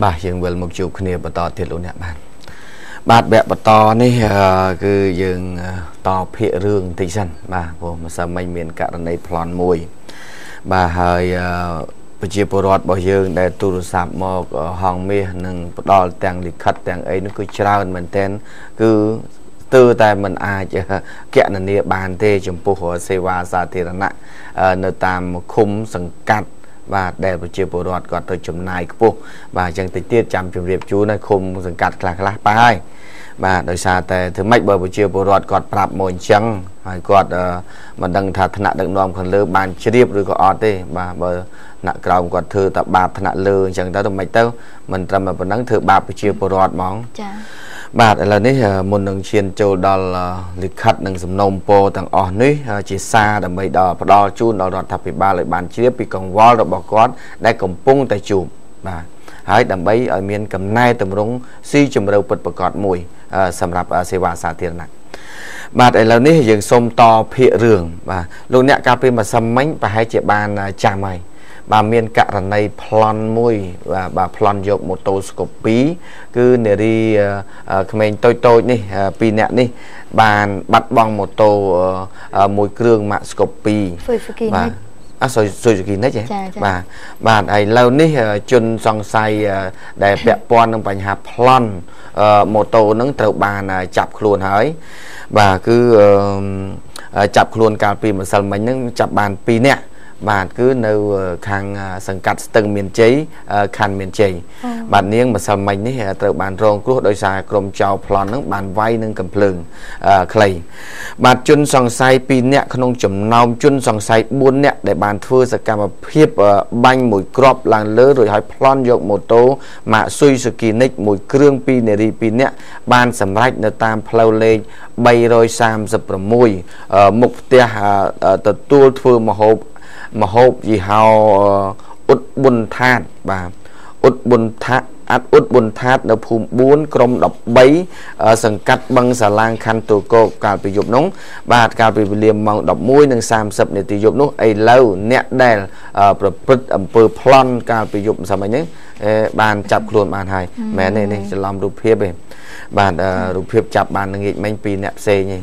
បាទយើងវិលមកជួបគ្នាបន្តទៀតលោកអ្នកបាទបាទវគ្គបន្តនេះគឺយើងតភាគរឿងបន្តិចសិនបាទព្រោះម្សិលមិញមានករណីប្លន់មួយ បាទហើយប្រជាពលរដ្ឋរបស់យើង ដែលទូរស័ព្ទមកហងមាសនិងផ្ដល់ទាំងលិខិតទាំងអីនោះគឺច្រើនមែនទែនគឺទើតែมันអាចកណនាបានទេ ចំពោះសេវាសាធារណៈនៅតាមឃុំសង្កាត់ បាទដែលប្រជាពលរដ្ឋគាត់ទៅចំណាយខ្ពស់បាទអញ្ចឹងតិចទៀតចាំជម្រាបជូនឲ្យឃុំសង្កាត់ខ្លះខ្លះប៉ាហើយបាទដោយសារតែធ្វើម៉េចបើប្រជាពលរដ្ឋគាត់ប្រាប់មកអញ្ចឹងហើយគាត់មិនដឹងថាថ្នាក់ដឹកនាំខាងលើបានជ្រាបឬក៏អត់ទេបាទបើថ្នាក់ក្រោមគាត់ធ្វើតែបាបថ្នាក់លើអញ្ចឹងទៅទៅមិនទៅមិនត្រឹមតែប៉ុណ្ណឹងធ្វើបាបប្រជាពលរដ្ឋហ្មងចា៎ បាទឥឡូវនេះមុននឹងឈានចូលដល់លិខិតនិងសំណូមពរទាំងអស់នេះជាសារដើម្បីដល់ផ្ដល់ជូនដល់រដ្ឋាភិបាលឲ្យបានជ្រាបពីកង្វល់របស់គាត់ដែលកំពុងតែជួបបាទហើយដើម្បីឲ្យមានកំណែតម្រង់ស៊ីជម្រៅពិតប្រកបមួយ សម្រាប់សេវាសាធារណៈបាទឥឡូវនេះយើងសូមតភាគរឿងបាទលោកអ្នកកាលពីម្សិលមិញប្រហែលជាបានចាំហើយ បាទមានករណីប្លន់មួយបាទប្លន់យកម៉ូតូស្កូពីគឺនារីក្មេងតូចតូចនេះពីរនាក់នេះ បានបាត់បង់ម៉ូតូមួយគ្រឿងម៉ាក់ស្កូពីបាទអសុយសុយគីនិចបាទបាទហើយឥឡូវនេះជនសង្ស័យដែលពាក់ព័ន្ធនឹងបញ្ហាប្លន់ម៉ូតូនឹងត្រូវបានចាប់ខ្លួនហើយបាទគឺចាប់ខ្លួនកាលពីម្សិលមិញហ្នឹងចាប់បាន2នាក់ បាទគឺនៅខាងសង្កាត់ស្ទឹងមានជ័យខណ្ឌមានជ័យបាទនាងម្សិលមិញនេះត្រូវបានរងគ្រោះដោយសារក្រុមចៅប្លន់នឹងបានវាយនឹងកំភ្លើងខ្លីបាទជនសង្ស័យ2នាក់ក្នុងចំណោមជនសង្ស័យ4នាក់ដែលបានធ្វើសកម្មភាពបាញ់មួយគ្រាប់ឡើងលើរួចហើយប្លន់យកម៉ូតូម៉ាកស៊ុយស៊ូគីនិចមួយគ្រឿងពីនារី2នាក់បានសម្រេចនៅតាមផ្លូវលេខ336មុខផ្ទះទទួលធ្វើមហូប មហូបយីហោអ៊ុតប៊ុនថាតបាទអ៊ុតប៊ុនថាតអត់អ៊ុតប៊ុនថាតនៅភូមិ4ក្រុម13សង្កាត់បឹងសាឡាងខណ្ឌទូកោកាលពីយប់នោះបាទកាលពីវេលាម៉ោង11:30នាទីយប់នោះឥឡូវអ្នកដែលប្រព្រឹត្តអំពើប្លន់កាលពីយប់ម្សិលមិញហ្នឹងបានចាប់ខ្លួនបានហើយមែនទេនេះច្រឡំរូបភាពទេបាទរូបភាពចាប់បានងាកមិញពីអ្នកផ្សេងទេ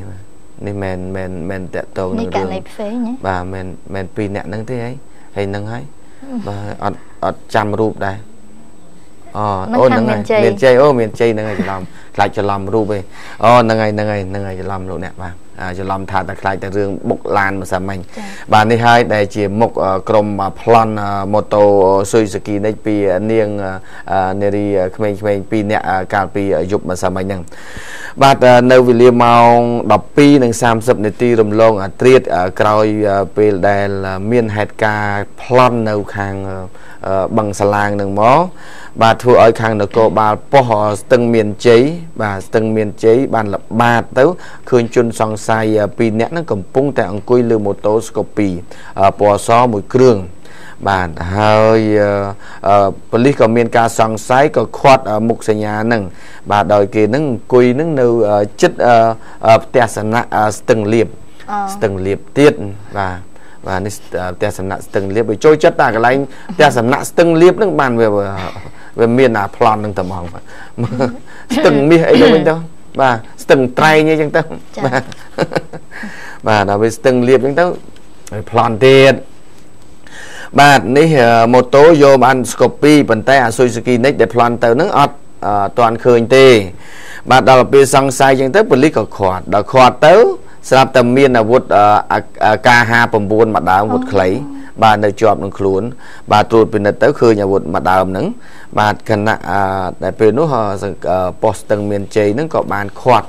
នេះមិនមិនមិនតកតងនឹងរឿងនេះផ្សេងបាទមិនមិនពីរអ្នកហ្នឹងទេហីហើយហ្នឹងហើយបាទអត់អត់ចាំរូបដែរអូអូហ្នឹងហើយមានជ័យអូមានជ័យហ្នឹងហើយច្រឡំខ្លាចច្រឡំរូបឯងអូហ្នឹងហើយហ្នឹងហើយហ្នឹងហើយច្រឡំលោកអ្នកបាទ ច្រឡំថាតែខ្លាចតែរឿងបុកឡានម្សិលមិញបាទនេះហើយដែលជាមុខក្រុមប្លន់ម៉ូតូស៊ុយស៊ូគីនិចពីនាងនារីក្មេងៗពីរនាក់កាលពីយប់ម្សិលមិញហ្នឹងបាទនៅវេលាម៉ោង12:30នាទីរំលងអាត្រៀតក្រោយពេលដែលមានហេតុការណ៍ប្លន់នៅខាង បឹងសាឡាងនឹងមកបាទធ្វើឲ្យខាងនគរបាលប៉ុស្តិ៍ស្ទឹងមានជ័យបាទស្ទឹងមានជ័យបានលបាតទៅឃើញជនសង្ស័យ2នាក់ហ្នឹងកំពុងតែអង្គុយលើម៉ូតូស្កូពីពណ៌សមួយគ្រឿងបាទហើយប៉ូលីសក៏មានការសង្ស័យក៏ខាត់មុខសញ្ញាហ្នឹងបាទដោយគេហ្នឹងអង្គុយហ្នឹងនៅចិត្តផ្ទះសំណាក់ស្ទឹងលៀបស្ទឹងលៀបទៀតបាទ បាទនេះផ្ទះសំណាក់ស្ទឹងលៀបវាចូលចិត្តតែកន្លែងផ្ទះសំណាក់ស្ទឹងលៀបហ្នឹងបានវាវាមានអាប្លន់ហ្នឹងតែហ្មងស្ទឹងមាសអីទៅវិញទៅបាទស្ទឹងត្រែងអីចឹងទៅបាទបាទដល់វាស្ទឹងលៀបចឹងទៅប្លន់ទៀតបាទនេះម៉ូតូយកបានស្កូពីប៉ុន្តែអាស៊ុយស៊ូគីនិចដែលប្លន់ទៅហ្នឹងអត់តាន់ឃើញទេ បាទដល់ពេលសង្ស័យចឹងទៅប៉ូលីសក៏ខាត់ដល់ខាត់ទៅ ស្រាប់តែមានអាវុធ K59 មួយដើមអាវុធខ្លីបាទនៅជាប់នឹងខ្លួន បាទត្រួតពិនិត្យទៅឃើញអាវុធមួយដើមហ្នឹងបាទគណៈដែលពេលនោះប៉ុស្តឹងមានជ័យហ្នឹងក៏បានខាត់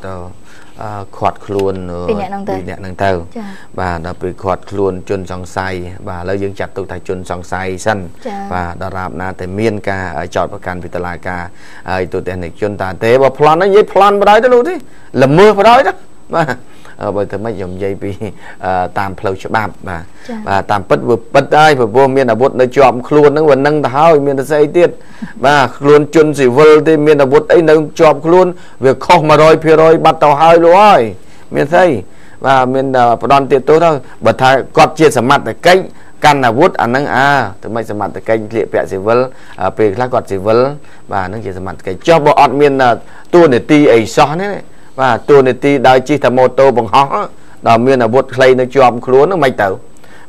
ខាត់ខ្លួនពីអ្នកហ្នឹងទៅពីអ្នកហ្នឹងទៅបាទដល់ពេលខាត់ខ្លួនជនសង្ស័យបាទឥឡូវយើងចាត់ទុកថាជនសង្ស័យសិនបាទដល់រាបណាតែមានការចោតប្រកាន់ពីតុលាការហើយទូទាំងនិជនតាទេបើប្លន់ហ្នឹងនិយាយប្លន់បដ ாய் ទៅលោកទេល្មើសបដ ாய் ទៅបាទ បើទៅមិនខ្ញុំនិយាយពីតាមផ្លូវច្បាប់បាទបាទតាមពិតវាពិតហើយព្រោះមានអាវុធនៅជាប់ខ្លួនហ្នឹងវានឹងទៅហើយមានតែស្អីទៀតបាទខ្លួនជនស៊ីវិលទេមានអាវុធអីនៅជាប់ខ្លួនវាខុស100%បាត់ទៅហើយលោកអើយមានស្អីបាទមានផ្ដន់ទៀតទោសទៅបើថាគាត់ជាសមត្ថកិច្ចកាន់អាវុធអាហ្នឹងអើទៅមិនសមត្ថកិច្ចក្លៀកពាក់ស៊ីវិលពេលខ្លះគាត់ស៊ីវិលបាទហ្នឹងជាសមត្ថកិច្ចចុះបើអត់មានតួនាទីអីសោះនេះ បាទតួនាទីដោយជិះតែម៉ូតូបង្ហោះដល់មានអាវុធខ្លីនៅជាប់ខ្លួនហ្នឹងមិនទៅ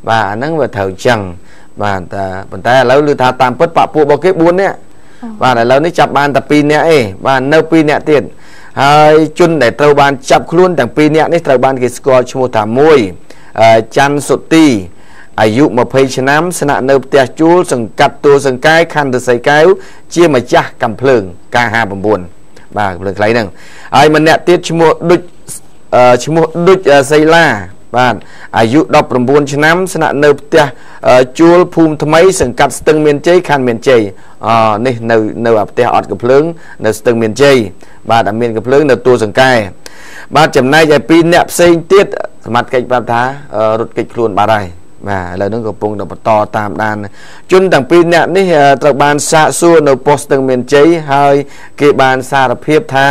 បាទអាហ្នឹងវាត្រូវអញ្ចឹងបាទតែប៉ុន្តែឥឡូវឮថាតាមពិតបពពួករបស់គេ4នាក់បាទឥឡូវនេះចាប់បានតែ2នាក់ឯងបាទនៅ2នាក់ទៀតហើយជនដែលត្រូវបានចាប់ខ្លួនទាំង2នាក់នេះត្រូវបានគេស្គាល់ឈ្មោះថាមួយច័ន្ទសុទីអាយុ20ឆ្នាំស្នាក់នៅផ្ទះជួលសង្កាត់ទួលសង្កែខណ្ឌរសីកែវជាម្ចាស់កំភ្លើងការ59 បាទកំភ្លើងខ្លីហ្នឹងហើយម្នាក់ទៀតឈ្មោះដុចឈ្មោះដុចសីឡាបាទអាយុ19ឆ្នាំស្នាក់នៅផ្ទះជួលភូមិថ្មីសង្កាត់ស្ទឹងមានជ័យខណ្ឌមានជ័យអនេះនៅនៅផ្ទះអត់កំភ្លើងនៅស្ទឹងមានជ័យបាទអត់មានកំភ្លើងនៅទួលសង្កែបាទចំណែកឯពីរអ្នកផ្សេងទៀតសមត្ថកិច្ចប្រាប់ថារត់គេចខ្លួនបាត់ហើយ បាទឥឡូវហ្នឹងកំពុងតែបន្តតាមដានជនទាំងពីរនាក់នេះត្រូវបានសាកសួរនៅប៉ុស្តិ៍ស្ទឹងមានជ័យហើយគេបានសារភាពថា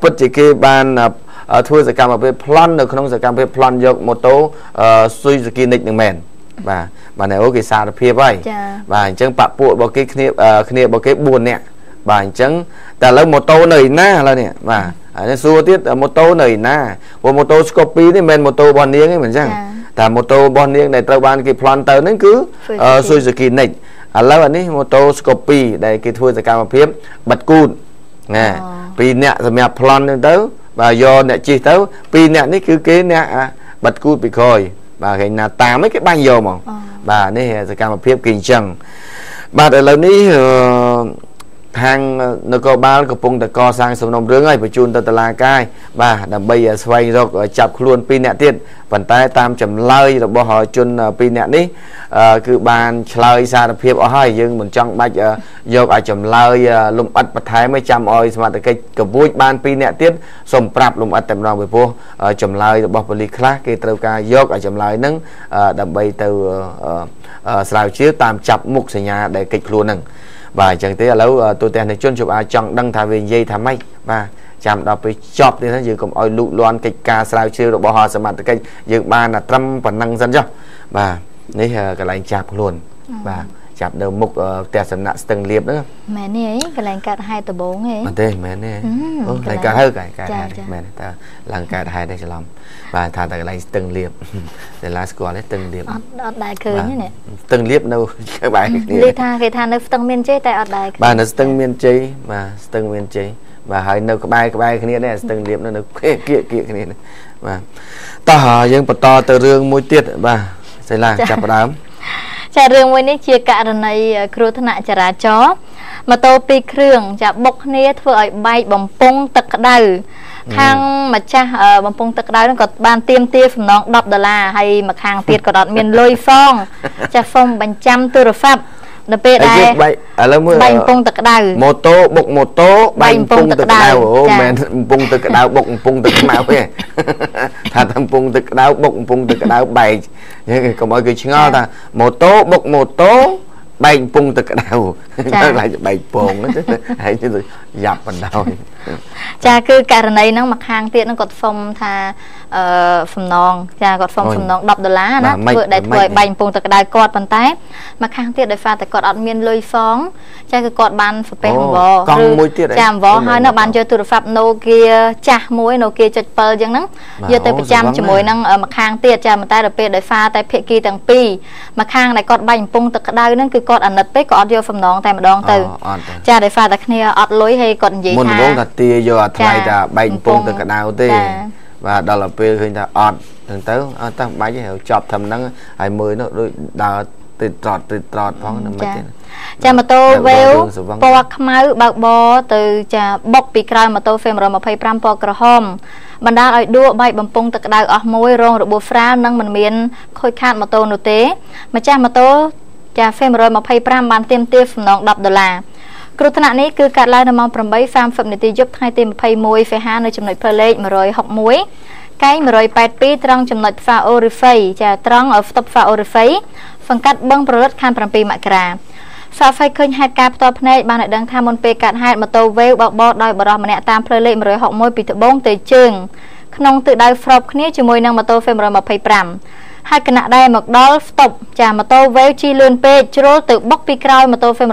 ពិតជាគេបានធ្វើសកម្មភាពប្លន់នៅក្នុងសកម្មភាពប្លន់យកម៉ូតូស៊ុយសគីនិចនឹងមែនបាទបាទអូគេសារភាពហើយបាទអញ្ចឹងបពពួករបស់គេគ្នាគ្នារបស់គេ4នាក់បាទអញ្ចឹងតែឥឡូវម៉ូតូនៅឯណាឥឡូវនេះបាទហើយសួរទៀតម៉ូតូនៅឯណាព្រោះម៉ូតូស្កូពីនេះមិនមែនម៉ូតូរបស់នាងទេមិនអញ្ចឹង តែម៉ូតូរបស់នាងដែលត្រូវបានគេប្លន់ទៅហ្នឹងគឺស៊ុយសគីនិចឥឡូវអានេះម៉ូតូស្កូពីដែលគេធ្វើសកម្មភាពបិទគូតណាពីរអ្នកសម្រាប់ប្លន់ហ្នឹងទៅបាទយកអ្នកជិះទៅពីរអ្នកនេះគឺគេអ្នកបិទគូតពីក្រោយបាទគេណាតាមគេបាញ់យកហ្មងបាទនេះសកម្មភាពគេអញ្ចឹងបាទឥឡូវនេះ ខាងនគរបាលកំពុងតែកសាងសំណុំរឿងហើយបញ្ជូនទៅតុលាការបាទដើម្បីស្វែងរកចាប់ខ្លួន2នាក់ទៀតប៉ុន្តែតាមចម្លើយរបស់ជន2នាក់នេះគឺបានឆ្លើយសារភាពអស់ហើយយើងមិនចង់បាច់យកឲ្យចម្លើយលំអិតបន្ថែមទេចាំឲ្យសមត្ថកិច្ចកវួចបាន2នាក់ទៀតសូមប្រាប់លំអិតតែម្ដងពីព្រោះចម្លើយរបស់ប៉ូលីសខ្លះគេត្រូវការយកឲ្យចម្លើយហ្នឹងដើម្បីទៅស្រាវជ្រាវតាមចាប់មុខសញ្ញាដែលកិច្ចខ្លួនហ្នឹង បាទអញ្ចឹងទេឥឡូវទូទាំងនៃជនជួបអាចចង់ដឹងថាវានិយាយថាម៉េចបាទចាំដល់ពេលចប់ទៀតយើងកុំឲ្យលូកលាន់កិច្ចការស្រាវជ្រាវរបស់សមត្ថកិច្ចយើងបានតែត្រឹមប៉ុណ្ណឹងសិនចុះបាទនេះកន្លែងចាប់ខ្លួនបាទ ចាប់នៅមុខផ្ទះសំណាក់ស្ទឹងលៀបហ្នឹងមែនទេអីកន្លែងកើតហេតុដំបងហ៎មែនទេមែនទេអូកន្លែងកើតហើកើតហេតុមែនតើឡើងកើតហេតុទេច្រឡំបាទថាតែកន្លែងស្ទឹងលៀបតែឡាស្គាល់ទេស្ទឹងលៀបអត់អត់ដែរឃើញទេស្ទឹងលៀបនៅក្បែរគ្នានិយាយថាគេថានៅស្ទឹងមានជ័យតែអត់ដែរបាទនៅស្ទឹងមានជ័យបាទស្ទឹងមានជ័យបាទហើយនៅក្បែរក្បែរគ្នានេះស្ទឹងលៀបនៅគៀកគៀកគៀកគ្នាបាទតោះយើងបន្តទៅរឿងមួយទៀតបាទសិលាចាប់ផ្ដើម ចារឿងមួយនេះជាករណីគ្រោះថ្នាក់ចរាចរណ៍ម៉ូតូពីរគ្រឿងចាបុកគ្នាធ្វើឲ្យបែកបំពង់ទឹកក្តៅខាងម្ចាស់បំពង់ទឹកក្តៅហ្នឹងក៏បានទៀមទាសំណង10ដុល្លារហើយមួយខាងទៀតក៏អត់មានលុយសងចាសូមបញ្ចាំទូរស័ព្ទ ដល់ពេលដែរឥឡូវមើលបាញ់ពងទឹកក្តៅម៉ូតូបុកម៉ូតូបាញ់ពងទឹកក្តៅអូមែនពងទឹកក្តៅបុកពងទឹកខ្មៅទេថាថាពងទឹកក្តៅបុកពងទឹកក្តៅបែកកុំឲ្យគេឆ្ងល់ថាម៉ូតូបុកម៉ូតូ បែកពងទឹកក្តៅទៅឡាយបែកពងហើយយ៉ាប់បណ្ដោយចាគឺករណីហ្នឹងមួយខាងទៀតហ្នឹងគាត់សុំថាអឺសំណងចាគាត់សុំសំណង10ដុល្លារណាធ្វើដែលធ្វើឲ្យបែកពងទឹកក្តៅគាត់ប៉ុន្តែមួយខាងទៀតដោយសារតែគាត់អត់មានលុយសងចាគឺគាត់បានសពេះអង្វរចាអង្វរហើយនៅបានយកទូរស័ព្ទ Nokia ចាស់មួយ Nokia 7អញ្ចឹងហ្នឹងយកទៅប្រចាំជាមួយនឹងមួយខាងទៀតចាប៉ុន្តែដល់ពេលដោយសារតែភាគីទាំងពីរមួយខាងដែលគាត់បាញ់កំពុងទឹកក្តៅហ្នឹងគឺគាត់អាណិតពេកគាត់អត់យកសំណងតែម្ដងទៅចាដោយសារតែគ្នាអត់លុយហើយគាត់និយាយថាមុនដំបូងថាទាយកអាថ្លៃថាបែកកំពុងទឹកក្តៅទេបាទដល់ទៅពេលឃើញថាអត់ហ្នឹងទៅអត់ទៅបាច់ទេចប់ធ្វើហ្នឹងហើយមើលនោះដូចដើរទៅត្រត់ទៅត្រត់ផងមិនទេចាម៉ូតូវេវពណ៌ខ្មៅបើកបរទៅចាបុកពីក្រោយម៉ូតូ Fame 125ពណ៌ក្រហមបណ្ដាលឲ្យដួលបែកបំពង់ទឹកក្តៅអស់មួយរងរបួសស្រាលនិងមិនមានខូចខាតម៉ូតូនោះទេម្ចាស់ម៉ូតូ ចា Fame 125បានទាមទារសំណង10ដុល្លារគ្រោះថ្នាក់នេះគឺកើតឡើងនៅម៉ោង8:30នាទីយប់ថ្ងៃទី21សីហានៅចំណុចផ្លូវលេខ161កែង182ត្រង់ចំណុចផ្សារអូរីហ្វៃចាត្រង់ផ្ទប់ផ្សារអូរីហ្វៃសង្កាត់បឹងប្រលិតខណ្ឌ7មករាសាហ្វៃឃើញហេតុការផ្ទាល់ភ្នែកបានឲ្យដឹងថាមុនពេលកាត់ហេតុម៉ូតូវេវបោកបោដោយបរិះម្នាក់តាមផ្លូវលេខ161ពីត្បូងទៅជើងក្នុងទិសដៅស្របគ្នាជាមួយនឹងម៉ូតូ Fame 125 ហើយគណៈដែលមកដល់ស្តុបចាម៉ូតូវេវជិះលឿនពេកជ្រុលទៅបុកពីក្រោយម៉ូតូ Fem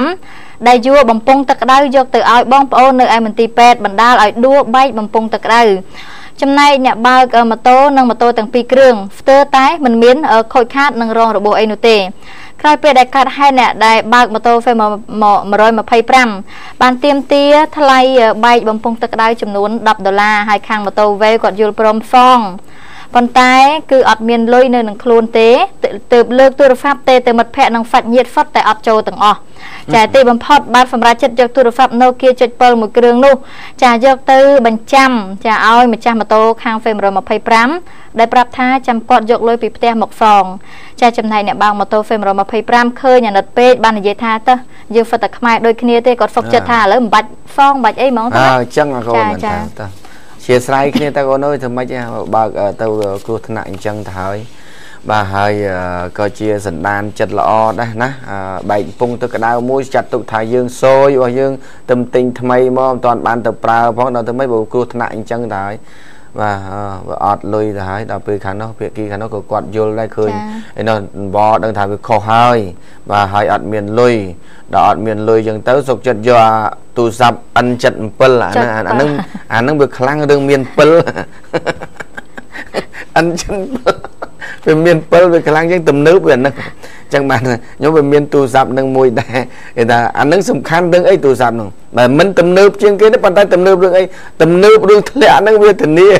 125ដែលយួរបំពង់ទឹកក្តៅយកទៅឲ្យបងប្អូននៅឯមន្ទីរពេទ្យបណ្ដាលឲ្យដួលបែកបំពង់ទឹកក្តៅចំណែកអ្នកបើកម៉ូតូនិងម៉ូតូទាំងពីរគ្រឿងស្ទើរតែមិនមានខូចខាតនិងរងរបួសអីនោះទេក្រោយពេលដែលកាត់ហេតុអ្នកដែលបើកម៉ូតូ Fem 125បានទៀមទាថ្លៃបែកបំពង់ទឹកក្តៅចំនួន10ដុល្លារហើយខាងម៉ូតូ Way គាត់យល់ព្រមសង ប៉ុន្តែគឺអត់មានលុយនៅនឹងខ្លួនទេទើបលើកទូរស័ព្ទទេទៅមិត្តភ័ក្តិនិងហ្វាច់ញាតហ្វុតតែអត់ចូលទាំងអស់ចាទីបំផុតបាទសម្រាប់ចិត្តយកទូរស័ព្ទ Nokia 7មួយគ្រឿងនោះចាយកទៅបញ្ចាំចាឲ្យម្ចាស់ម៉ូតូខាង Fame 125ដែលប្រាប់ថាចាំគាត់យកលុយពីផ្ទះមកសងចាចំណែកអ្នកបើកម៉ូតូ Fame 125ឃើញអាណិតពេកបាននិយាយថាទៅយើងហ្វឹកតែខ្មែរដូចគ្នាទេគាត់ហ្វឹកចិត្តថាឥឡូវមិនបាច់សងមិនបាច់អីហ្មងតាអញ្ចឹងអកូនមែនតា ជាស្រ័យគ្នាតើកូនអើយធ្វើម៉េចបើកទៅគ្រោះថ្នាក់អញ្ចឹងទៅហើយបាទហើយក៏ជាសន្តានចិត្តល្អដែរណាបែកពងទឹកក្តៅមួយចាត់ទុកថាយើងសយរបស់យើងទៅទិញថ្មីមកមិនទាន់បានទៅប្រើផងដល់ទៅមិនបើគ្រោះថ្នាក់អញ្ចឹងទៅហើយ បាទអត់លុយទៅហើយដល់ពេលខាងនោះភាគីខាងនោះក៏គាត់យល់ដែរឃើញឯនោះបដឹងថាវាខុសហើយបាទហើយអត់មានលុយដល់អត់មានលុយចឹងទៅសុកចិត្តយកទូរស័ព្ទ N77 អាហ្នឹងអាហ្នឹងអាហ្នឹងវាខ្លាំងរឿងមានពិល N77 វាមាន7វាខ្លាំងជាងទំនើបវាហ្នឹងចឹងបានខ្ញុំវាមានទូរស័ព្ទនឹងមួយដែរគេថាអានឹងសំខាន់រឿងអីទូរស័ព្ទហ្នឹងបើមិនទំនើបជាងគេទេប៉ុន្តែទំនើបរឿងអីទំនើបរឿងធ្លាក់ហ្នឹងវាធានា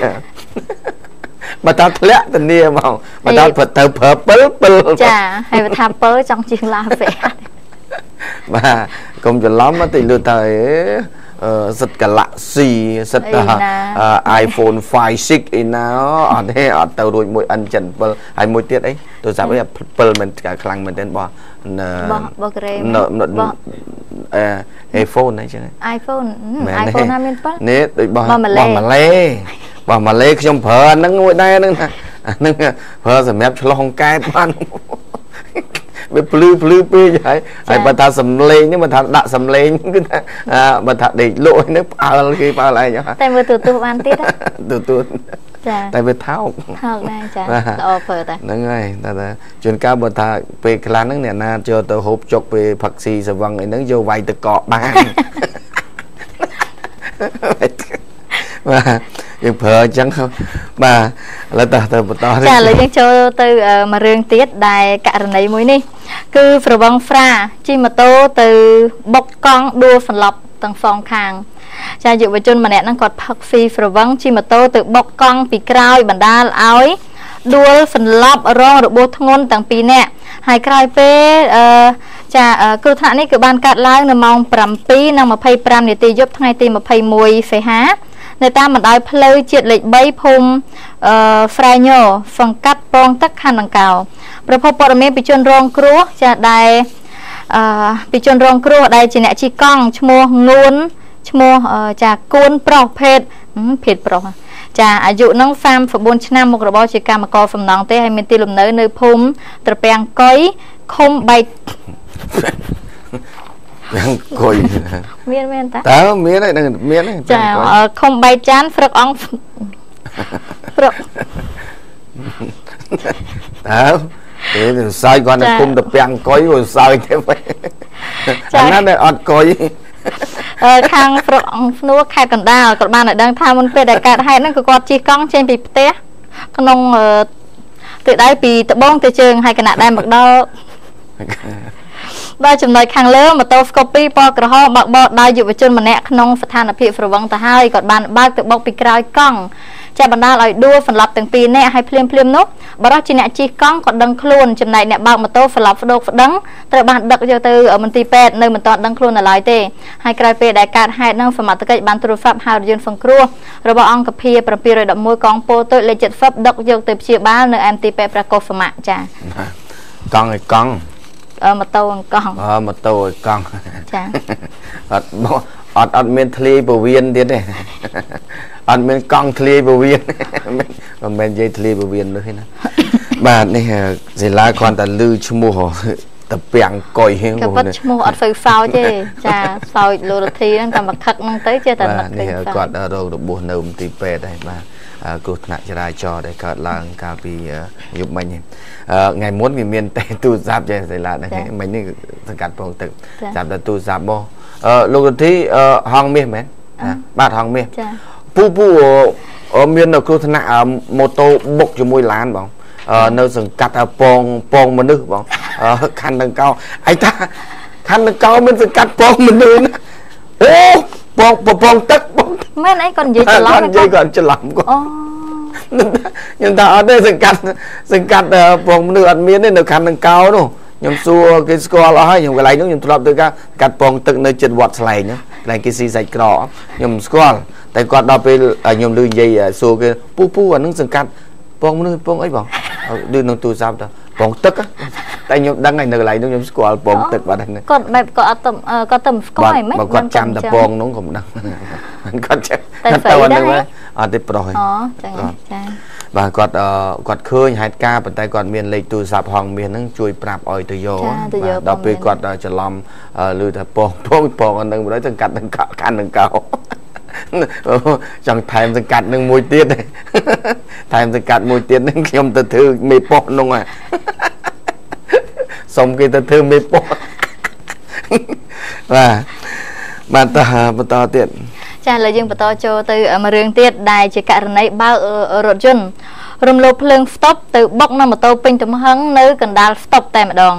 បើតាធ្លាក់ធានាហ្មងបើតាទៅប្រើ7 7ចាហើយបើថា7ចង់ជាងឡាវែបាទកុំច្រឡំទៅលឺទៅអេ សិត Galaxy សិត iPhone 5 6អីណាអត់ទេអត់ទៅរួចមួយ N 7ហើយមួយទៀតអីទូរស័ព្ទអី7មិនខ្លាំងមែនទែនបោះបោះបោះក្រេអឺ iPhone អីចឹង iPhone iPhone ណាមាន7នេះដូចបោះបោះម៉ាឡេបោះម៉ាឡេខ្ញុំប្រើអាហ្នឹងមួយដែរហ្នឹងអាហ្នឹងប្រើសម្រាប់ឆ្លោះកែបបាន វាភ្លឺភ្លឺពេកហើយហើយបើថាសំលេងនេះបើថាដាក់សំលេងគឺថាបើថាដេកលក់នេះផ្អើលគេផ្អើលឯងតែមើលទូទួបានទៀតទូទួចាតែវាថោកថោកដែរចាល្អប្រើតែហ្នឹងហើយតែថាជួនកាលបើថាពេលខ្លះហ្នឹងអ្នកណាចូលទៅហូបចុកពេលផឹកស៊ីសវឹងអីហ្នឹងយកវាយទៅកកបានបាទយើងប្រើអញ្ចឹងបាទឥឡូវតោះទៅបន្តចាឥឡូវយើងចូលទៅមួយរឿងទៀតដែលករណីមួយនេះ គឺប្រវងហ្វ្រាជិះម៉ូតូទៅបុកកង់ដួលសន្លប់ទាំងសងខាងចាយុវជនម្នាក់ហ្នឹងគាត់ផឹកហ្វីប្រវងជិះម៉ូតូទៅបុកកង់ពីក្រោយបណ្ដាលឲ្យដួលសន្លប់រងរបួសធ្ងន់ទាំងពីរនាក់ហើយក្រោយពេលអឺចាគ្រោះថ្នាក់នេះគឺបានកាត់ឡើងនៅម៉ោង7:25នាទីយប់ថ្ងៃទី21សីហានៅតាមបណ្ដោយផ្លូវជាតិលេខ3ភូមិអឺហ្វ្រែញ៉ូសង្កាត់ពងទឹកខណ្ឌដង្កោ ប្រភពព័ត៌មានពីជនរងគ្រោះចាដែលអឺពីជនរងគ្រោះដែលជាអ្នកជិះកង់ឈ្មោះងួនឈ្មោះចាគួនប្រុសភេទភេទប្រុសចាអាយុនឹង34ឆ្នាំមុខរបរជាកម្មករសំណង់ទេហើយមានទីលំនៅនៅភូមិត្រពាំងកុយឃុំបែកអង្គុយមានមានតាតើមានហើយនឹងមានហើយចាខុំបៃចានហ្វ្រឹកអង្គហ្វ្រឹកតើ ពេលសើចគាត់ទៅគុំទៅពាំងអង្គុយគាត់សើចទេវិញអាណាដែលអត់កុយខាងហ្វ្រឹកអង្គភ្នួខេត្តកណ្ដាលគាត់បានឲ្យដឹងថាមុនពេលដែលកើតហេតុហ្នឹងគឺគាត់ជិះកង់ចេញពីផ្ទះក្នុងទិសដៅពីត្បូងទៅជើងហើយគណៈដែលមកដល់ដល់ចំណុចខាងលើម៉ូតូស្កូពីពណ៌ក្រហមបើកបរដោយយុវជនម្នាក់ក្នុងស្ថានភាពស្រវឹងទៅហើយគាត់បានបើកទៅបុកពីក្រោយកង់ ចាបណ្ដាលឲ្យដួលសន្លប់ទាំងពីរនាក់ហើយភ្លាមភ្លាមនោះបរិះជាអ្នកជិះកង់ក៏ដឹងខ្លួនចំណែកអ្នកបើកម៉ូតូសន្លប់ស្ដោកស្ដឹងត្រូវបានដឹកយកទៅមន្ទីរពេទ្យនៅមិនទាន់ដឹងខ្លួននៅឡើយទេហើយក្រោយពេលដែលកើតហេតុនឹងសមត្ថកិច្ចបានទូរស័ព្ទហៅរថយន្តសង្គ្រោះរបស់អង្គភា711កងពលទុយលេខ70ដឹកយកទៅព្យាបាលនៅមន្ទីរពេទ្យព្រះកុសមៈចាកង់ឲ្យកង់ម៉ូតូអង្គង់អឺម៉ូតូឲ្យកង់ចាអត់អត់អត់មានធ្លាយពវៀនទៀតទេ អត់មានកង់ធ្លាយពវៀនមិនមែននិយាយធ្លាយពវៀននោះទេណាបាទនេះសិលាគ្រាន់តែលឺឈ្មោះតពាំងកុយហេងក៏ប៉ុតឈ្មោះអត់សូវសោចទេចាសោចលោរធីហ្នឹងតែមកខឹកហ្នឹងទៅចេះតែនឹកនេះគាត់រោគរបួសនៅមន្ទីរពេទ្យហើយបាទគ្រោះថ្នាក់ចរាចរណ៍ដែលកើតឡើងកាលពីយប់មិញថ្ងៃមុនវាមានតែទូរស័ព្ទចេះសិលាហ្នឹងមិញនេះសង្កាត់ពងទឹកចាប់តែទូរស័ព្ទមកលោករដ្ឋីហងមាសមែនបាទហងមាស ពូពូមានគ្រោះថ្នាក់ម៉ូតូបុកជាមួយឡានបងនៅសង្កាត់ពងពងមនុស្សបងខណ្ឌដង្កោឯតាខណ្ឌដង្កោមានសង្កាត់ពងមនុស្សណាអូពងពពងទឹកបងមែនអីគាត់និយាយច្រឡំគាត់និយាយគាត់ច្រឡំគាត់អូខ្ញុំថាអត់ទេសង្កាត់សង្កាត់ពងមនុស្សអត់មានទេនៅខណ្ឌដង្កោនោះខ្ញុំសួរគេស្គាល់អស់ហើយខ្ញុំកន្លែងនោះខ្ញុំធ្លាប់ទៅការកាត់ពងទឹកនៅជិតវត្តស្លែងហ្នឹងកន្លែងគេស៊ីសាច់ក្រខ្ញុំស្គាល់ តែគាត់ដល់ពេលខ្ញុំលឺនិយាយសួរគេពូពូអានឹងសង្កាត់ពងមនុស្សពងអីបងដូចនឹងទូរស័ព្ទទៅពងទឹកតែខ្ញុំដឹងហើយនៅកន្លែងនោះខ្ញុំស្គាល់ពងទឹកបាត់ហ្នឹងគាត់បែបគាត់អត់ទៅគាត់ទៅស្គាល់ហ្មងគាត់ចាំតែពងនោះខ្ញុំដឹងគាត់ចាំគាត់ទៅហ្នឹងអត់ទេប្រុសអូចឹងចាបាទគាត់គាត់ឃើញហេតុការប៉ុន្តែគាត់មានលេខទូរស័ព្ទហងមាសហ្នឹងជួយប្រាប់ឲ្យទៅយកដល់ពេលគាត់ច្រឡំឮថាពងពងពងហ្នឹងមិនដឹងទៅកាត់នឹងកាន់នឹងកោ ចង់ថែមសង្កាត់នឹងមួយទៀតថែមសង្កាត់មួយទៀតនឹងខ្ញុំទៅធ្វើមេប៉ុសនោះសុំគេទៅធ្វើមេប៉ុសបាទបាទតបន្តទៀតចាឥឡូវយើងបន្តចូលទៅមួយរឿងទៀតដែលជាករណីបើករថយន្ត រំលោភភ្លើងស្តុបទៅបុកនៅម៉ូតូពេញទំហឹងនៅកណ្ដាលស្តុបតែម្ដង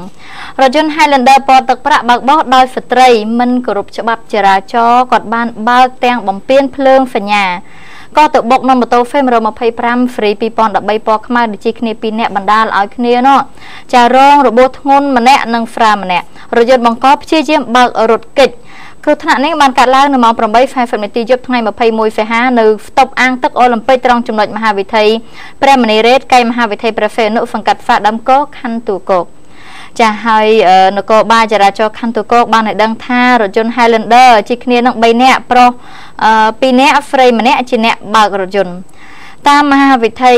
រថយន្ត Highlander ពណ៌ទឹកប្រាក់បើកបោះដោយស្ត្រីមិនគោរពច្បាប់ចរាចរណ៍គាត់បានបើកទាំងបំពេញភ្លើងសញ្ញាក៏ទៅបុកនៅម៉ូតូ Fame 125 Free 2013ពណ៌ខ្មៅដូចជាគ្នាពីរនាក់បណ្ដាលឲ្យគ្នានោះចារងរបួសធ្ងន់ម្នាក់និងហ្វ្រាម្នាក់រថយន្តបង្កព្យាយាមបើករថកិច្ច គ្រោះថ្នាក់នេះបានកើតឡើងនៅម៉ោង8:40នាទីយប់ថ្ងៃ21សីហានៅស្តុបអាងទឹកអូឡ িম্প ិកត្រង់ចំណុចមហាវិថីព្រះមនីរ៉េតកែមហាវិថីព្រះសេនុសង្កាត់ហ្វាដាំកោខណ្ឌទូកោកចាហើយនគរបាលចរាចរណ៍ខណ្ឌទូកោកបានឲ្យដឹងថារថយន្ត Highlander ជាគ្នានឹង3នាក់ប្រុស2នាក់ស្រីម្នាក់ជាអ្នកបើករថយន្ត តាមមហាវិថី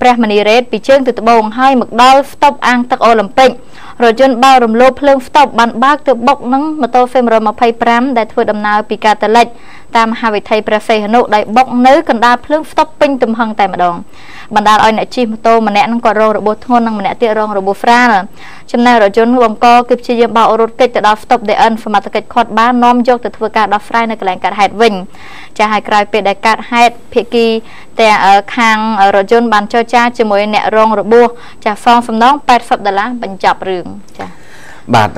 ព្រះមនីរ៉េតពីជើងទៅត្បូងហើយមកដល់ស្តុបអាងទឹកអូឡ িম্প ិករថយន្តបើរំលោភភ្លើងស្តុបបានបើកទៅបុកនឹងម៉ូតូ Fame 125 ដែលធ្វើដំណើរពីកាតាលិច តាមមហាវិថីព្រះសីហនុដោយបុកនៅកណ្ដាលភ្លើងស្តុបពេញទំហឹងតែម្ដងបណ្ដាលឲ្យអ្នកជិះម៉ូតូម្នាក់នឹងក៏រងរបួសធ្ងន់និងម្នាក់ទៀតរងរបួសស្រាលចំណែករថយន្តបង្កគឺព្យាយាមបោករត់គេចទៅដល់ស្តុប DN សមត្ថកិច្ចខាត់បាននាំយកទៅធ្វើការដោះស្រាយនៅកន្លែងកើតហេតុវិញចាស់ហើយក្រោយពេលដែលកើតហេតុភៀកគីតែខាងរថយន្តបានចរចាជាមួយអ្នករងរបួសចាស់សងសំណង80ដុល្លារបញ្ចប់រឿងចា៎ បាទឥ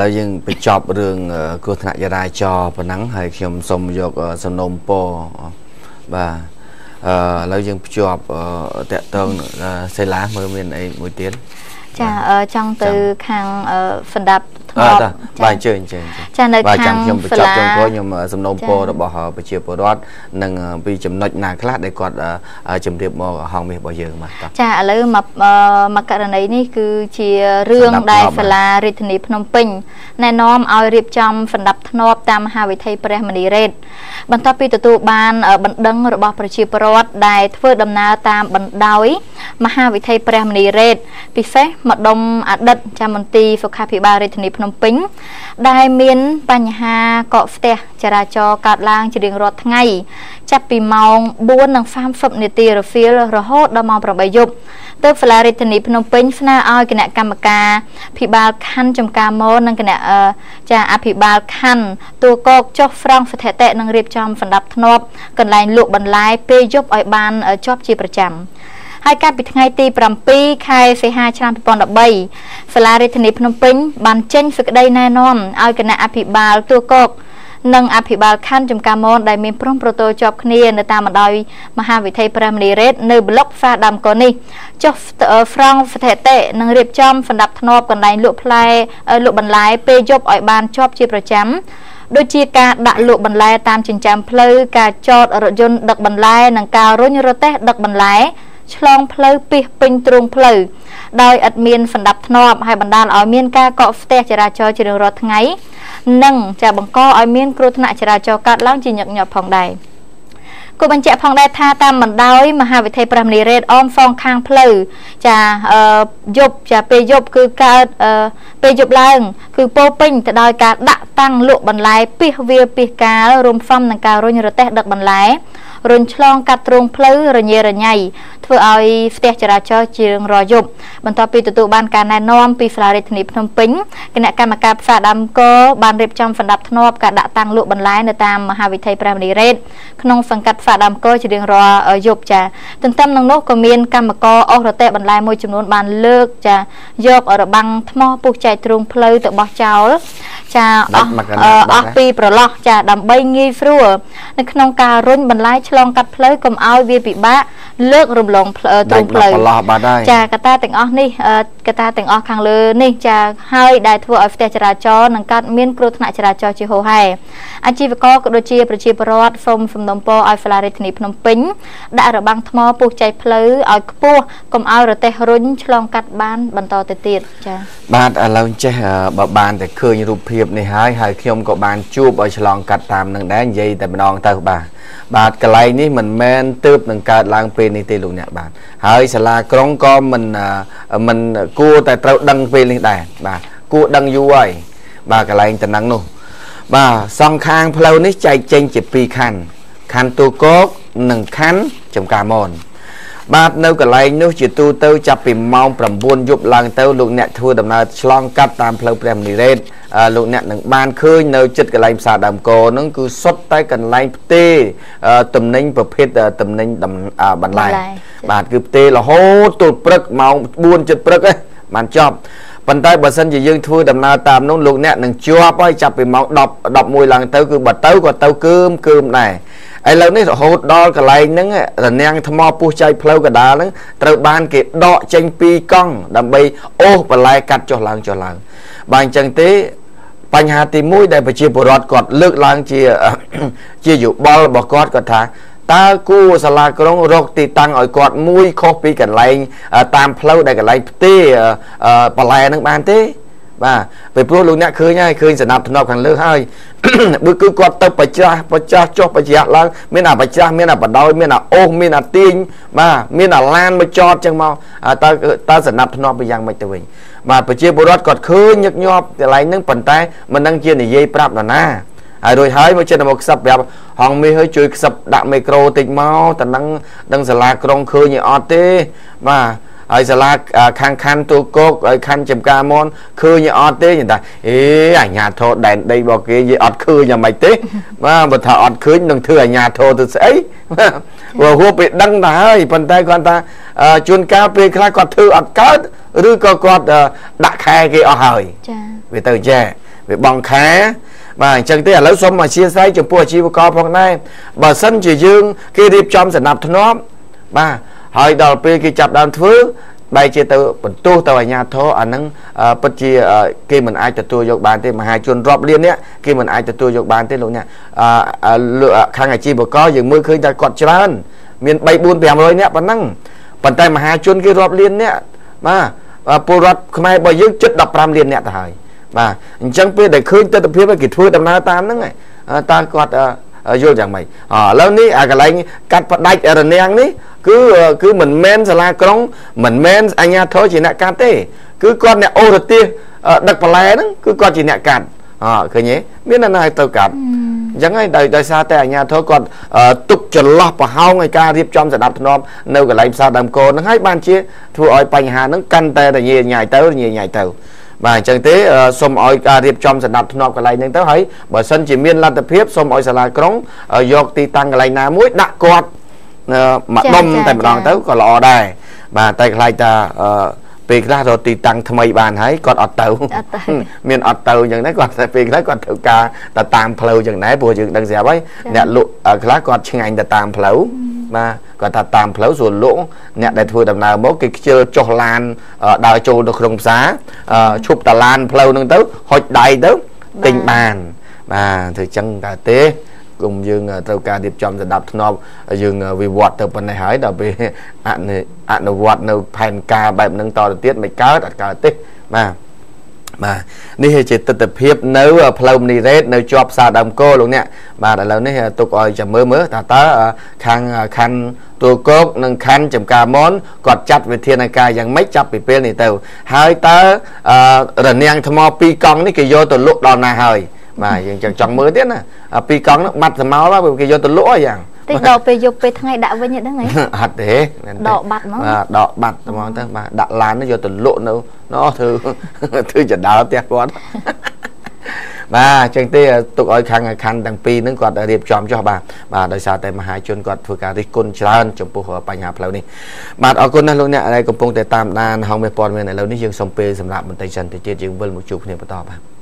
ឡូវយើងបញ្ចប់រឿងគ្រោះថ្នាក់ចរាចរណ៍ប៉ុណ្ណឹងហើយខ្ញុំសូមយកសំណុំពរបាទអឺឥឡូវយើងភ្ជាប់តកតងសេឡាមើលមានអីមួយទៀតចាចង់ទៅខាងសម្ដាប់ ធ្នាប់បាទអញ្ជើញអញ្ជើញចានៅខាងខ្ញុំបញ្ចប់ចុងក្រោយខ្ញុំសំណូមពររបស់ប្រជាពលរដ្ឋនិងពីចំណុចណាខ្លះដែលគាត់ជម្រាបមកហងមាសរបស់យើងបាទចាឥឡូវមកមកករណីនេះគឺជារឿងដែលសាលារាជធានីភ្នំពេញណែនាំឲ្យរៀបចំសម្ដាប់ធ្នាប់តាមមហាវិថីព្រះមនីរ៉េតបន្ទាប់ពីទទួលបានបណ្ដឹងរបស់ប្រជាពលរដ្ឋដែលធ្វើដំណើរតាមបណ្ដោយមហាវិថីព្រះមនីរ៉េតពិសេសម្ដុំអតីតចាមន្ទីរសុខាភិបាលរាជធានីភ្នំពេញ ដែលមានបញ្ហាកកស្ទះចរាចរណ៍កើតឡើងជារៀងរាល់ថ្ងៃ ចាប់ពីម៉ោង4:30នាទីរសៀលរហូតដល់ម៉ោង8យប់ទើបសាលារាជធានីភ្នំពេញស្នើឲ្យគណៈកម្មការភិបាលខណ្ឌចំការមននិងគណៈចាអភិបាលខណ្ឌទូកោកចុះស្រង់ស្ថិតិនិងរៀបចំសម្ដាប់ធ្នាប់កន្លែងលក់បន្លែពេលយប់ឲ្យបានជាប់ជាប្រចាំ ហើយកាលពីថ្ងៃទី7ខែសីហាឆ្នាំ2013សាលារាជធានីភ្នំពេញបានចេញសេចក្តីណែនាំឲ្យគណៈអភិបាលទូកោកនិងអភិបាលខណ្ឌចំការមនដែលមានព្រំប្រទល់ជាប់គ្នានៅតាមបណ្ដោយមហាវិថីព្រះមនីរ៉េតនៅប្លុកហ្វាដាំកូនេះចុះហ្វ្រង់ស្ថិតិនិងរៀបចំសម្ដាប់ធ្នាប់កន្លែងលក់ផ្លែលក់បន្លែពេលយប់ឲ្យបានជាប់ជាប្រចាំដូចជាការដាក់លក់បន្លែតាមចិញ្ចើមផ្លូវការចតរថយន្តដឹកបន្លែនិងការរុញរទេះដឹកបន្លែ ឆ្លងផ្លូវពីសពេញទ្រង់ផ្លូវដោយឥតមានសម្ដាប់ធ្នាប់ហើយបណ្ដាលឲ្យមានការកកស្ទះចរាចរណ៍ជារៀងរាល់ថ្ងៃនិងចាបង្កឲ្យមានគ្រោះថ្នាក់ចរាចរណ៍កើតឡើងជាញឹកញាប់ផងដែរគូបញ្ជាក់ផងដែរថាតាមបណ្ដោយមហាវិថីព្រះមនីរ៉េតអមសងខាងផ្លូវចាយប់ចាពេលយប់គឺកើតពេលយប់ឡើង គឺពោពេញទៅដោយការដាក់តាំងលក់បន្លែពីសវាពីសកាលរួមផ្សំនឹងការរុញរទេះដឹកបន្លែ រុញឆ្លងកាត់ទ្រង់ផ្លូវរញ៉េរញ៉ៃធ្វើឲ្យផ្ទះចរាចរណ៍ជារៀងរាល់យប់បន្ទាប់ពីទទួលបានការណែនាំពីសាលារដ្ឋាភិបាលភ្នំពេញគណៈកម្មការផ្សារដើមកបានរៀបចំសម្ដាប់ធ្នាប់ការដាក់តាំងលក់បន្លែនៅតាមមហាវិថីព្រះមនីរ៉េត ក្នុងសង្កាត់ផ្សារដើមកជារៀងរាល់យប់ចាទន្ទឹមនឹងនោះក៏មានកម្មករអស់រទេះបន្លែមួយចំនួនបានលើកចាយករបាំងថ្មពុះចែកទ្រូងផ្លូវទៅបោះចោលចាអស់អស់ពីប្រឡោះចាដើម្បីងាយស្រួលនៅក្នុងការរុញបន្លែឆ្លងកាត់ផ្លូវកុំឲ្យវាពិបាកលើករំលងទ្រូងផ្លូវចាកតាទាំងអស់នេះកតាទាំងអស់ខាងលើនេះចាហើយដែលធ្វើឲ្យផ្ទះចរាចរណ៍នឹងកើតមានគ្រោះថ្នាក់ចរាចរណ៍ជាហូរហែអាជីវករក៏ដូចជាប្រជាពលរដ្ឋសូមសំណូមពរឲ្យសាលារដ្ឋាភិបាលភ្នំពេញដាក់របាំងថ្មពុះចែកផ្លូវឲ្យខ្ពស់កុំឲ្យរទេះរុញឆ្លងកាត់បានបន្តទៅទៀតចាបាទឥឡូវចេះបើបានតែឃើញរូបភាពនេះហើយហើយខ្ញុំក៏បានជួបឲ្យឆ្លងកាត់តាមនឹងដែរនិយាយតែម្ដងទៅបាទបាទកន្លែងនេះមិនមែនទើបនឹងកើតឡើងពេលនេះទេលោកអ្នកបាទហើយសាលាក្រុងក៏មិនមិនគួរតែត្រូវដឹងពេលនេះដែរបាទគួរដឹងយូរហើយបាទកន្លែងតំណឹងនោះបាទសងខាងផ្លូវនេះចែកចេញជា2ខណ្ឌ ខណ្ឌទូកោកនិងខណ្ឌចំការមនបាទនៅកន្លែងនោះជាទូទៅចាប់ពីម៉ោង9យប់ឡើងទៅលោកអ្នកធ្វើដំណើរឆ្លងកាត់តាមផ្លូវព្រះមនីរ៉េតលោកអ្នកនឹងបានឃើញនៅចិត្តកន្លែងផ្សារដើមកោហ្នឹងគឺសុទ្ធតែកន្លែងផ្ទេតំណែងប្រភេទតំណែងបន្លែបាទគឺផ្ទេរហូតទល់ព្រឹកម៉ោង4 7ព្រឹកហ្នឹងបានចប់ ប៉ុន្តែបើសិនជាយើងធ្វើដំណើរតាមនោះលោកអ្នកនឹងជាប់ហើយចាប់ពីម៉ោង10 11ឡើងទៅគឺបើទៅក៏ទៅកើមកើមដែរឥឡូវនេះរហូតដល់កន្លែងហ្នឹងរនាំងថ្មពុះចែកផ្លូវកដាលហ្នឹងត្រូវបានគេដកចេញពីកង់ដើម្បីអូសបន្លែកាត់ចុះឡើងចុះឡើងបើអញ្ចឹងទេបញ្ហាទី1ដែលប្រជាពលរដ្ឋគាត់លើកឡើងជាជាយោបល់របស់គាត់គាត់ថា តើគួរសាលាក្រុងរកទីតាំងឲ្យគាត់មួយខុសពីកន្លែងតាមផ្លូវដែលកន្លែងផ្ទេបន្លែនឹងបានទេបាទពេលព្រោះលោកអ្នកឃើញហើយឃើញសំណាប់ធ្នាប់ខាងលើហើយបើគឺគាត់ទៅបច្ចាស់បច្ចាស់ចុះបច្ចាស់ឡើងមានអាបច្ចាស់មានអាបដោយមានអាអូសមានអាទាញបាទមានអាឡានមកចតចឹងមកតើតើសំណាប់ធ្នាប់វាយ៉ាងម៉េចទៅវិញបាទប្រជាពលរដ្ឋគាត់ឃើញញឹកញាប់កន្លែងហ្នឹងប៉ុន្តែមិនដឹងជានិយាយប្រាប់នរណា ហើយរួចហើយមកចិត្តមកខ្សឹបប្រាប់ហងមាសឲ្យជួយខ្សឹបដាក់មីក្រូតិចមកតនឹងដឹងសាលាក្រុងឃើញអត់ទេបាទហើយសាលាខាងខណ្ឌទូកោកហើយខណ្ឌចំការមនឃើញអត់ទេតែអេអញ្ញាធរដែនដីរបស់គេនិយាយអត់ឃើញយ៉ាងម៉េចទេបាទបើថាអត់ឃើញនឹងធ្វើអញ្ញាធរទៅស្អីព្រោះហួពេលដឹងទៅហើយប៉ុន្តែគាត់ថាជួនកាលពេលខ្លះគាត់ធ្វើអត់កើតឬក៏គាត់ដាក់ខែគេអស់ហើយចាវាទៅចែវាបងខែ បាទអញ្ចឹងទេឥឡូវសូមអធិស្ឋានចំពោះអាជីវករផងដែរបើសិនជាយើង គេរៀបចំសំណាប់ធ្នាប់បាទហើយដល់ពេលគេចាប់ដើមធ្វើបែរជាទៅបន្ទោសទៅអាជ្ញាធរអានឹងពិតជាគេមិនអាចទទួលយកបានទេមហាជនរាប់លាននេះគេមិនអាចទទួលយកបានទេលោកអ្នកខាងអាជីវករយើងមើលឃើញតែគាត់ច្រើន មាន3 4 500នាក់ប៉ុណ្ណឹងប៉ុន្តែមហាជនគេរាប់លាននាក់បាទពលរដ្ឋខ្មែររបស់យើងជិត15លាននាក់ទៅហើយ បាទអញ្ចឹងពេលដែលឃើញទស្សនវិជ្ជាគេធ្វើដំណើរតាមហ្នឹងតើគាត់យល់យ៉ាងម៉េចឥឡូវនេះអាកន្លែងកាត់ផ្ដាច់រនាំងនេះគឺគឺមិនមែនសាលាក្រុងមិនមែនអាជ្ញាធរជាអ្នកកាត់ទេ គឺគាត់អ្នកអូរទេសដឹកបន្លែហ្នឹងគឺគាត់ជាអ្នកកាត់អឃើញទេមានអ្នកណាឲ្យទៅកាត់អញ្ចឹងហើយដោយដោយសារតែអាជ្ញាធរគាត់ទុកចន្លោះប្រហោងឲ្យការរៀបចំសណ្ដាប់ធ្នាប់នៅកន្លែងផ្សារដើមកូនហ្នឹងហើយបានជាធ្វើឲ្យបញ្ហាហ្នឹងកាន់តែរញ៉េរញ៉ៃទៅរញ៉េរញ៉ៃទៅ បាទអញ្ចឹងទេសូមឲ្យការរៀបចំសណ្ដាប់ធ្នាប់កន្លែងហ្នឹងទៅហើយបើសិនជាមានលទ្ធភាពសូមឲ្យសាលាក្រុងយកទីតាំងកន្លែងណាមួយដាក់គាត់មកដុំតែម្ដងទៅក៏ល្អដែរបាទតែខ្លាចថាពេលខ្លះរកទីតាំងថ្មីបានហើយគាត់អត់ទៅមានអត់ទៅអញ្ចឹងដែរគាត់តែពេលខ្លះគាត់ត្រូវការទៅតាមផ្លូវអញ្ចឹងដែរព្រោះយើងដឹងស្រាប់ហើយអ្នកលក់ខ្លះគាត់ឆ្ងាញ់ទៅតាមផ្លូវ បាទគាត់ថាតាមផ្លូវស្រួលលក់អ្នកដែលធ្វើដំណើរមកគេខ្ជិលចុះឡានដើរចូលទៅក្នុងផ្សារឈប់តាឡានផ្លូវហ្នឹងទៅហុចដៃទៅទិញបានបាទធ្វើអញ្ចឹងតើទេគុំយើងត្រូវការរៀបចំសម្ដាប់ធ្នាប់យើងវិវត្តទៅប៉ុណ្ណេះហើយដល់ពេលអនុវត្តនៅផែនការបែបហ្នឹងតទៅទៀតមិនកើតអត់កើតទេបាទ បាទនេះជាទស្សនវិជ្ជានៅផ្លូវមនីរ៉េតនៅជាប់ផ្សារដើមគោលោកអ្នកបាទឥឡូវនេះទុកឲ្យចាំមើលមើលតើតើខាងខណ្ឌទួលគោកនិងខណ្ឌចំការមនគាត់ចាត់វិធានការយ៉ាងម៉េចចាប់ពីពេលនេះទៅ ហើយតើរនាំងថ្មពីរកង់នេះគេយកទៅលក់ដល់ណាហើយបាទយើងចង់ចង់មើលទៀតណាពីរកង់នោះបាត់សមោលគេយកទៅលក់អីយ៉ាង តិចដល់ពេលយប់ពេលថ្ងៃដាក់វិញហ្នឹងហីអត់ទេដកបាត់ហ្មងបាទដកបាត់ហ្មងទៅបាទដាក់ឡាននោះយកទៅលក់នៅនោះធ្វើធ្វើចដាលផ្ទះគាត់បាទអញ្ចឹងទេទុកឲ្យខាងខណ្ឌទាំងពីរហ្នឹងគាត់រៀបចំចុះបាទបាទដោយសារតែមហាជនគាត់ធ្វើការរិះគន់ច្រើនចំពោះបញ្ហាផ្លូវនេះបាទអរគុណណាស់លោកអ្នកដែលកំពុងតែតាមដានហងមេព័ត៌មានឥឡូវនេះយើងសូមពេលសម្រាប់បន្តិចសិនទៅទៀតយើងវិលមកជួបគ្នាបន្តបាទ